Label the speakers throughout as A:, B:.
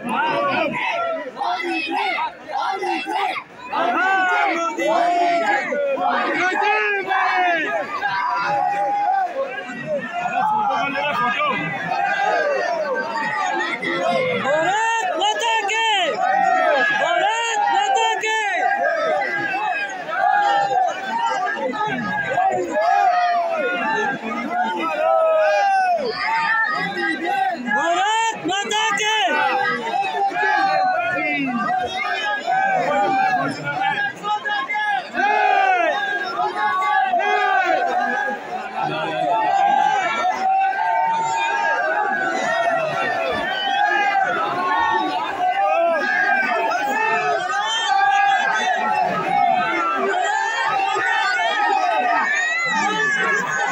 A: Right. ¡Vamos!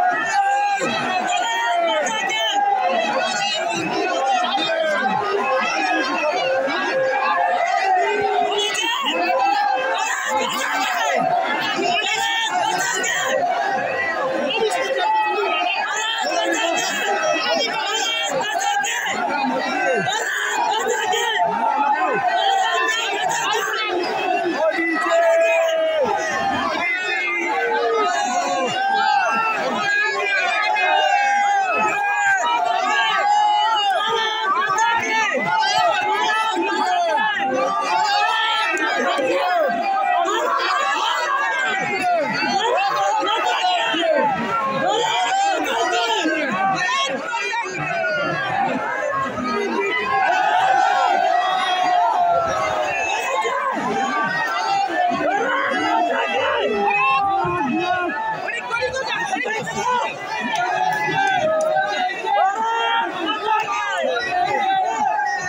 A: Yeah.